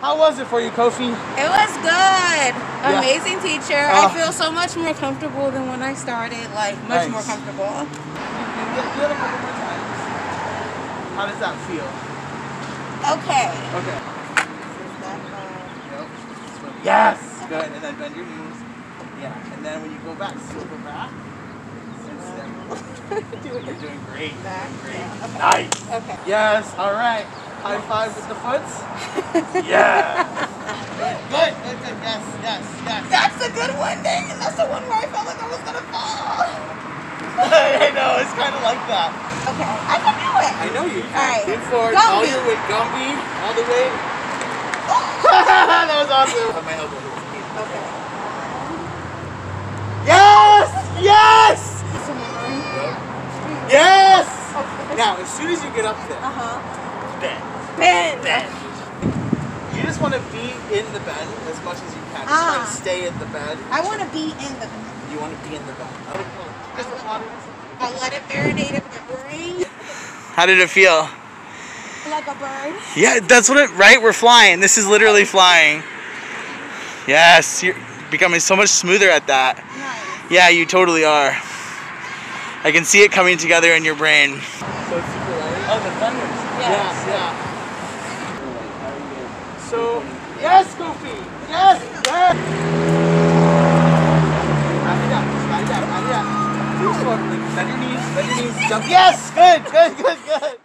How was it for you, Kofi? It was good. Yeah. Amazing teacher. Oh. I feel so much more comfortable than when I started. Like much Nice. more comfortable. You did a couple more times. How does that feel? Okay. Okay. Nope. Yes. Good. And then bend your knees. Yeah. And then when you go back, circle back. And step. You're doing great. Back. Great. Okay. Nice. Okay. Yes. All right. High five with the foots. yeah. Good. Good. Good. Good. Yes. Yes. Yes. That's a good one, dang it. That's the one where I felt like I was gonna fall. I know. It's kind of like that. Okay. I can do it. I know you can. All right. Lean forward. All Gumby. your weight. Gumby. All the way. that was awesome. Put my elbow. Okay. Yes! Yes! Yes! Now, as soon as you get up there, Uh huh. Bend. Ben. Bend. You just want to be in the bend as much as you can. Just try Ah. to stay in the bend. I want to be in the. You want to be in the bend. Just applauding us. I let it marinate in my brain How did it feel? like a bird. Yeah, that's what it, right? We're flying. This is literally flying. Yes, you're becoming so much smoother at that. Nice. Yeah, you totally are. I can see it coming together in your brain. So it's super light? Oh, the thunders. Yes. Yeah, yeah. So, yes, Goofy! Yes! Yes! Bend your knees, bend your knees, jump. Yes! Good, good, good, good.